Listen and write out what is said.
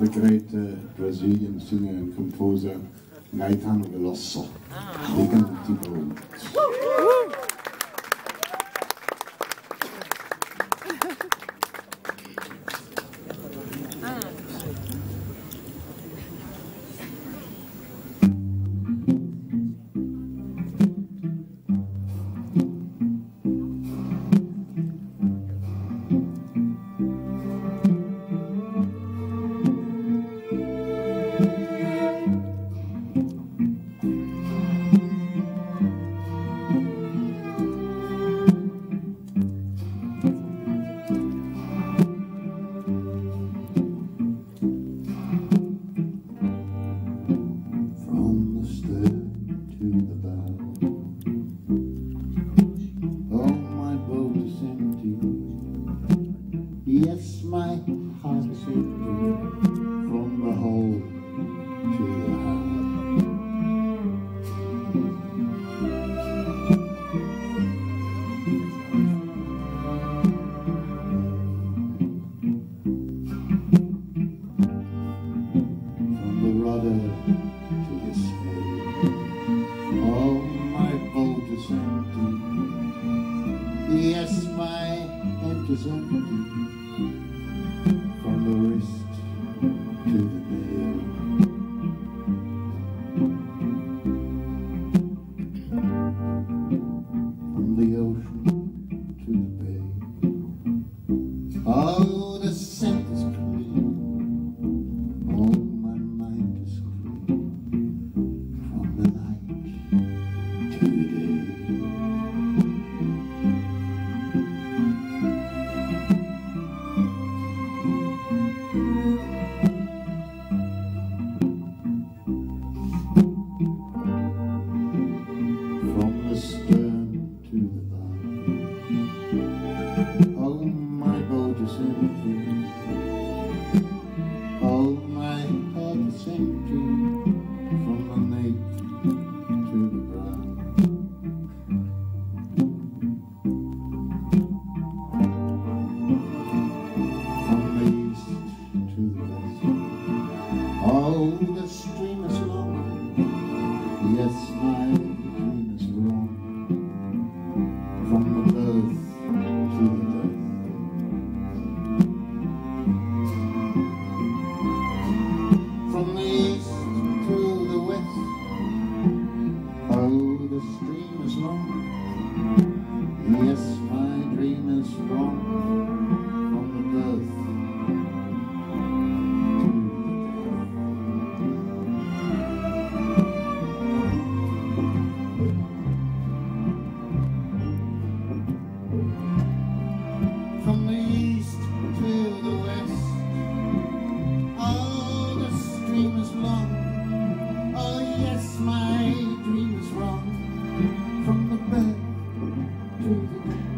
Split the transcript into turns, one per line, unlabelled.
the great uh, Brazilian singer and composer Caetano Veloso. Ah. Wow. back from the whole to the From the rudder to the sail, All my boat is empty, yes my boat is empty. 好。from the east to the west, oh, this dream is long. Oh, yes, my dream is wrong. From the bed to the